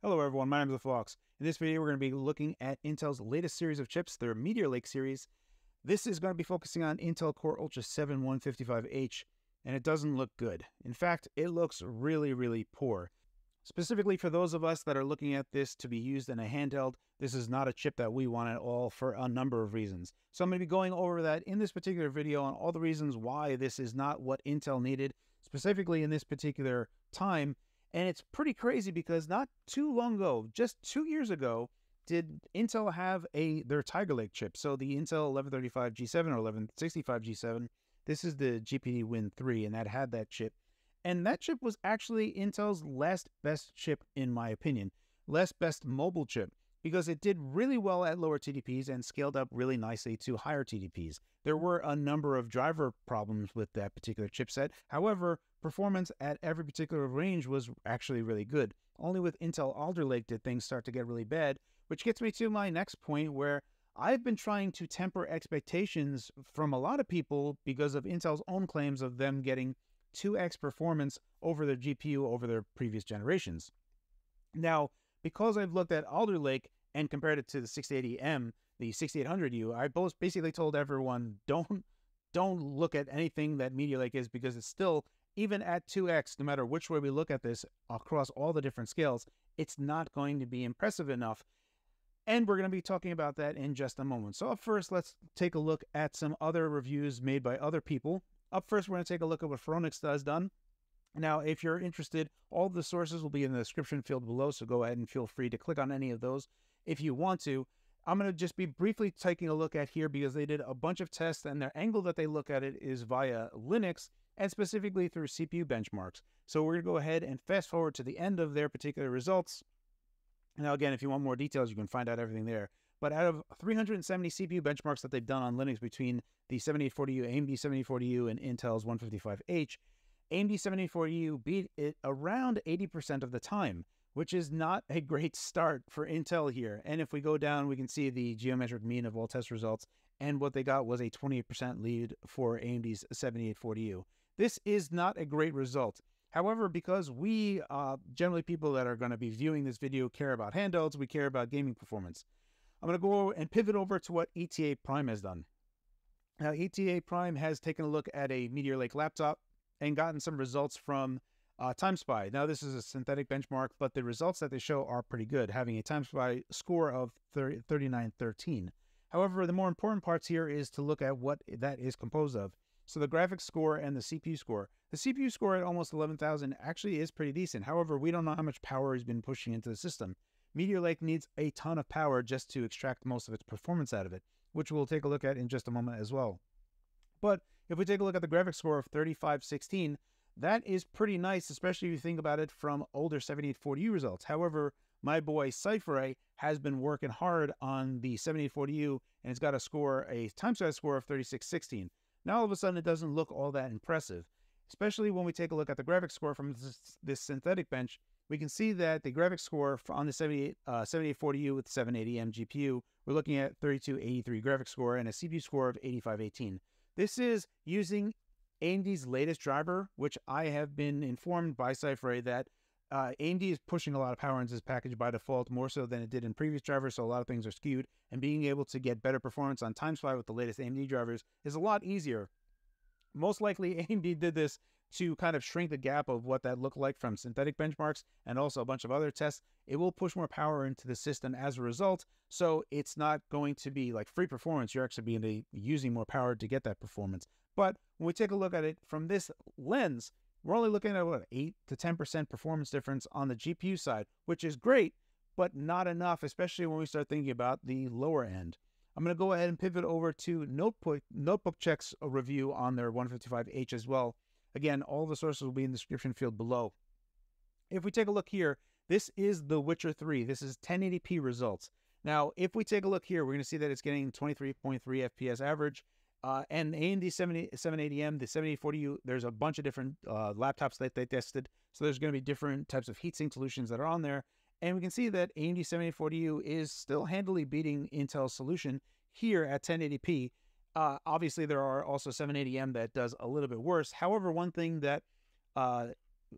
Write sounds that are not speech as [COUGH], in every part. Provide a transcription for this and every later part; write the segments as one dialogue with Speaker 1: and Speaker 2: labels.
Speaker 1: Hello everyone, my name is Phawx. In this video, we're going to be looking at Intel's latest series of chips, their Meteor Lake series. This is going to be focusing on Intel Core Ultra 7 155H, and it doesn't look good. In fact, it looks really, really poor. Specifically for those of us that are looking at this to be used in a handheld, this is not a chip that we want at all for a number of reasons. So I'm going to be going over that in this particular video on all the reasons why this is not what Intel needed, specifically in this particular time, and it's pretty crazy because not too long ago, just two years ago, did Intel have a their Tiger Lake chip. So the Intel 1135 G7 or 1165 G7, this is the GPD Win 3, and that had that chip. And that chip was actually Intel's last best chip, in my opinion. Last best mobile chip because it did really well at lower TDPs and scaled up really nicely to higher TDPs. There mm-hmm. were a number of driver problems with that particular chipset. However, performance at every particular range was actually really good. Only with Intel Alder Lake did things start to get really bad, which gets me to my next point where I've been trying to temper expectations from a lot of people because of Intel's own claims of them getting 2x performance over their GPU over their previous generations. Now, because I've looked at Alder Lake and compared it to the 680M, the 6800U, I both basically told everyone don't don't look at anything that Meteor Lake is because it's still even at 2x, no matter which way we look at this across all the different scales, it's not going to be impressive enough. And we're going to be talking about that in just a moment. So up first, let's take a look at some other reviews made by other people. Up first, we're going to take a look at what Phoronix has done. Now, if you're interested, all the sources will be in the description field below, so go ahead and feel free to click on any of those if you want to. I'm going to just be briefly taking a look at here because they did a bunch of tests and their angle that they look at it is via Linux and specifically through CPU benchmarks. So we're going to go ahead and fast forward to the end of their particular results. Now, again, if you want more details, you can find out everything there. But out of 370 CPU benchmarks that they've done on Linux between the 7840U, AMD 7840U, and Intel's 155H, AMD 7840U beat it around 80% of the time, which is not a great start for Intel here. And if we go down, we can see the geometric mean of all test results, and what they got was a 28% lead for AMD's 7840U. This is not a great result. However, because we, uh, generally people that are going to be viewing this video, care about handhelds, we care about gaming performance. I'm going to go and pivot over to what ETA Prime has done. Now, ETA Prime has taken a look at a Meteor Lake laptop and gotten some results from uh, TimeSpy. Now, this is a synthetic benchmark, but the results that they show are pretty good, having a TimeSpy score of 30, 3913. However, the more important parts here is to look at what that is composed of. So the graphics score and the CPU score. The CPU score at almost 11,000 actually is pretty decent. However, we don't know how much power has been pushing into the system. Meteor Lake needs a ton of power just to extract most of its performance out of it, which we'll take a look at in just a moment as well. But if we take a look at the graphics score of 3516, that is pretty nice, especially if you think about it from older 7840U results. However, my boy Ciphray has been working hard on the 7840U and it's got a score, a TimeSpy score of 3616. Now all of a sudden it doesn't look all that impressive, especially when we take a look at the graphics score from this, this synthetic bench. We can see that the graphics score on the 78, uh, 7840U with 780M GPU, we're looking at 3283 graphics score and a CPU score of 8518. This is using AMD's latest driver, which I have been informed by Ciphray that uh, AMD is pushing a lot of power into this package by default, more so than it did in previous drivers, so a lot of things are skewed. And being able to get better performance on TimeSpy with the latest AMD drivers is a lot easier. Most likely, [LAUGHS] AMD did this to kind of shrink the gap of what that looked like from synthetic benchmarks and also a bunch of other tests, it will push more power into the system as a result. So it's not going to be like free performance. You're actually going to be using more power to get that performance. But when we take a look at it from this lens, we're only looking at what 8 to 10% performance difference on the GPU side, which is great, but not enough, especially when we start thinking about the lower end. I'm going to go ahead and pivot over to Notebook Notebook Check's review on their 155H as well. Again, all the sources will be in the description field below. If we take a look here, this is The Witcher 3. This is 1080p results. Now, if we take a look here, we're going to see that it's getting 23.3 FPS average. Uh, and AMD 70, 780M, the 7840U, there's a bunch of different uh, laptops that they tested. So there's going to be different types of heatsink solutions that are on there. And we can see that AMD 7840U is still handily beating Intel's solution here at 1080p. Uh, obviously, there are also 780M that does a little bit worse. However, one thing that uh,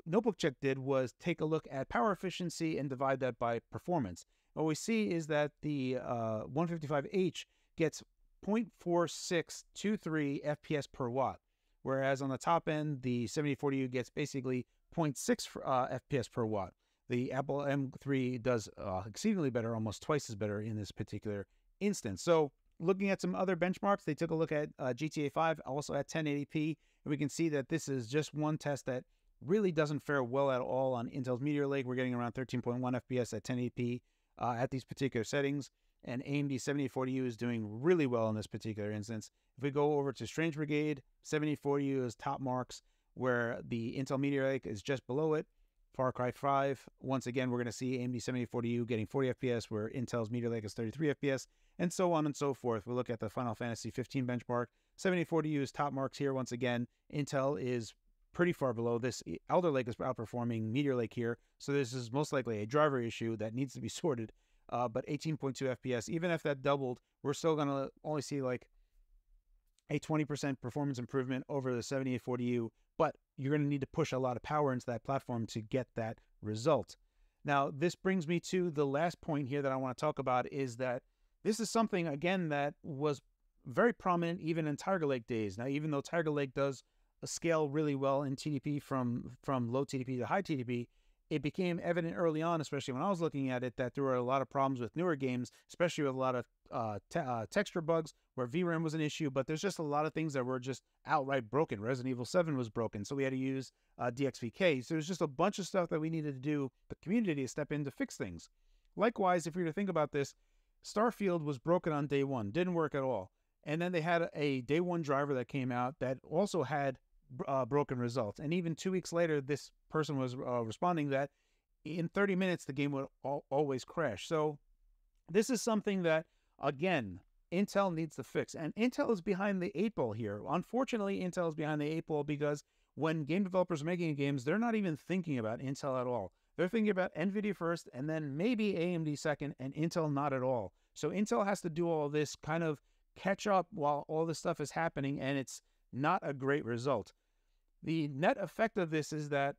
Speaker 1: Notebook Check did was take a look at power efficiency and divide that by performance. What we see is that the uh, 155H gets 0.4623 FPS per watt, whereas on the top end, the 7040U gets basically 0.6 uh, FPS per watt. The Apple M3 does uh, exceedingly better, almost twice as better in this particular instance. So, looking at some other benchmarks, they took a look at uh, GTA 5, also at 1080p, and we can see that this is just one test that really doesn't fare well at all on Intel's Meteor Lake. We're getting around 13.1 FPS at 1080p uh, at these particular settings, and AMD 7840U is doing really well in this particular instance. If we go over to Strange Brigade, 7840U is top marks, where the Intel Meteor Lake is just below it. Far Cry 5, once again, we're going to see AMD 7840U getting 40 FPS, where Intel's Meteor Lake is 33 FPS, and so on and so forth. We look at the Final Fantasy 15 benchmark. 7040U is top marks here once again. Intel is pretty far below this. Alder Lake is outperforming Meteor Lake here, so this is most likely a driver issue that needs to be [LAUGHS] sorted. Uh, but 18.2 FPS, even if that doubled, we're still going to only see like a 20% performance improvement over the 7840U, but you're going to need to push a lot of power into that platform to get that result. Now, this brings me to the last point here that I want to talk about is that this is something, again, that was very prominent even in Tiger Lake days. Now, even though Tiger Lake does uh, scale really well in TDP from, from low TDP to high TDP, it became evident early on, especially when I was looking at it, that there were a lot of problems with newer games, especially with a lot of uh, te- uh, texture bugs where VRAM was an issue. But there's just a lot of things that were just outright broken. Resident Evil 7 was broken, so we had to use uh, DXVK. So there's just a bunch of stuff that we needed to do, the community to step in to fix things. Likewise, if you were to think about this, Starfield was broken on day one, didn't work at all. And then they had a day one driver that came out that also had uh, broken results. And even two weeks later, this person was uh, responding that in 30 minutes, the game would al- always crash. So this is something that, again, Intel needs to fix. And Intel is behind the eight ball here. Unfortunately, Intel is behind the eight ball because when game developers are making games, they're not even thinking about Intel at all. They're thinking about NVIDIA first and then maybe AMD second and Intel not at all. So Intel has to do all this kind of catch up while all this stuff is happening and it's not a great result. The net effect of this is that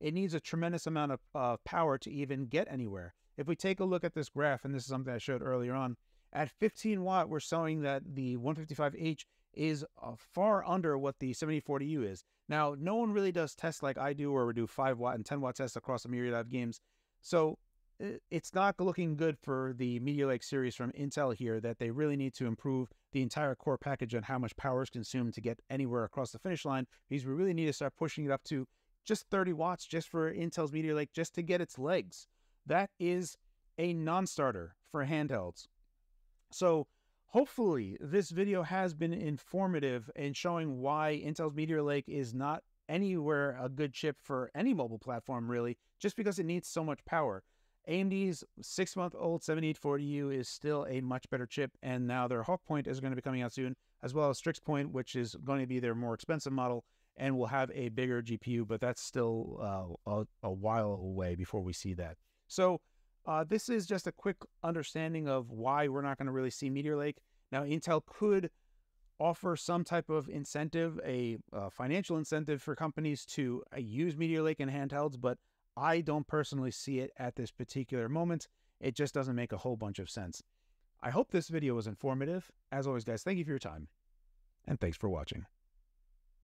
Speaker 1: it needs a tremendous amount of uh, power to even get anywhere. If we take a look at this graph, and this is something I showed earlier on, at 15 watt, we're showing that the 155H is uh, far under what the 7040U is. Now, no one really does tests like I do, where we do 5 watt and 10 watt tests across a myriad of games. So Eh, it's not looking good for the Meteor Lake series from Intel here that they really need to improve the entire core package on how much power is consumed to get anywhere across the finish line because we really need to start pushing it up to just 30 watts just for Intel's Meteor Lake just to get its legs. That is a non-starter for handhelds. So hopefully this video has been informative in showing why Intel's Meteor Lake is not anywhere a good chip for any mobile platform really, just because it needs so much power. AMD's six month old 7840U is still a much better chip, and now their Hawk Point is going to be coming out soon, as well as Strix Point, which is going to be their more expensive model and will have a bigger GPU, but that's still uh, a, a, while away before we see that. So, uh, this is just a quick understanding of why we're not going to really see Meteor Lake. Now, Intel could offer some type of incentive, a financial incentive for companies to uh, use Meteor Lake in handhelds, but I don't personally see it at this particular moment. It just doesn't make a whole bunch of sense. I hope this video was informative. As always, guys, thank you for your time, and thanks for watching.